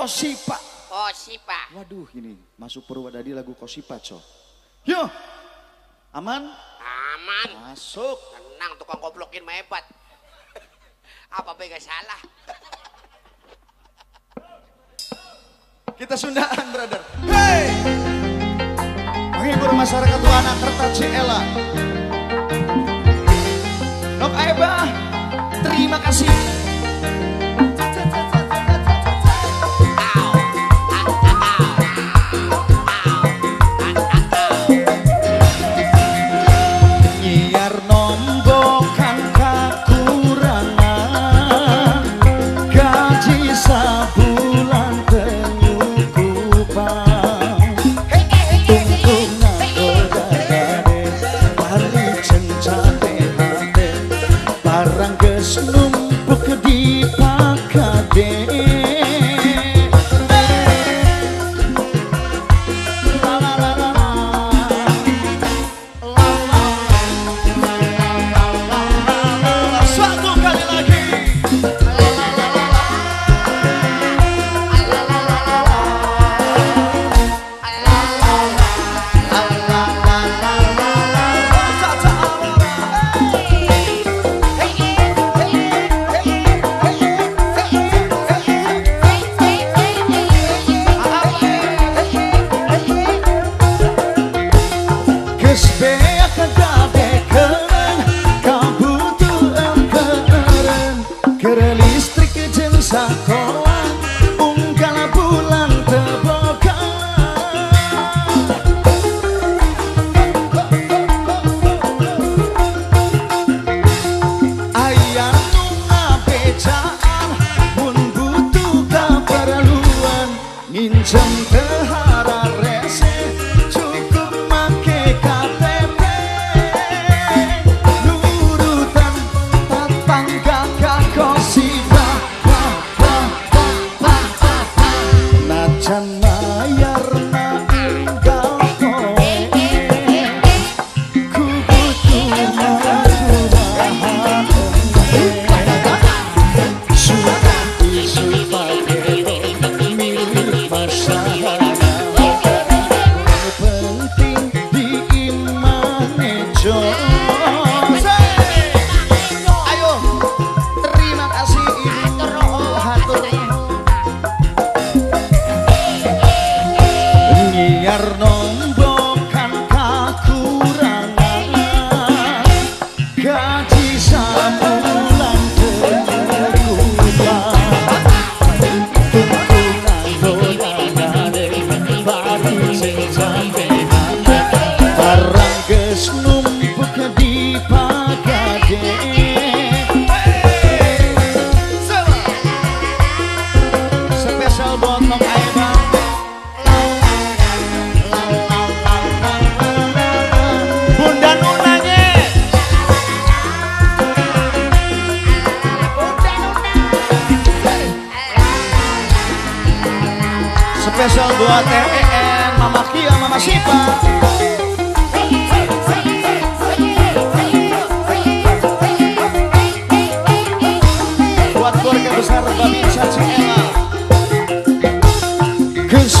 Kosipa. Kosipa. Waduh ini masuk Purwadadi lagu Kosipa co. Yo. Aman? Aman. Masuk. Tenang tukang koplokin mah hebat. Apa bega salah. Kita Sundaan brother. Hey. Menghibur masyarakat Wana Kerta Ciela. Nok Aeba, terima kasih. brook a deep Kau spesial buat TEN, Mama Kia, Mama Sipa. Buat keluarga besar Babi Caci Ella. Gus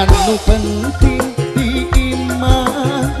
anu penting di imang